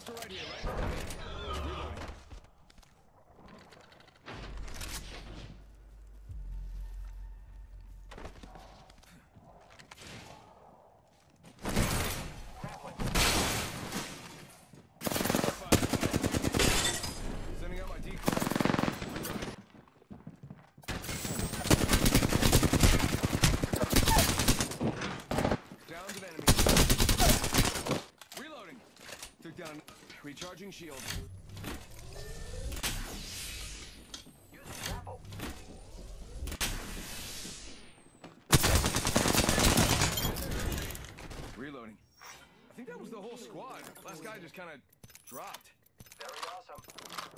Cluster right here, right? Recharging shield. Reloading. I think that was the whole squad. Last guy just kind of dropped. Very awesome.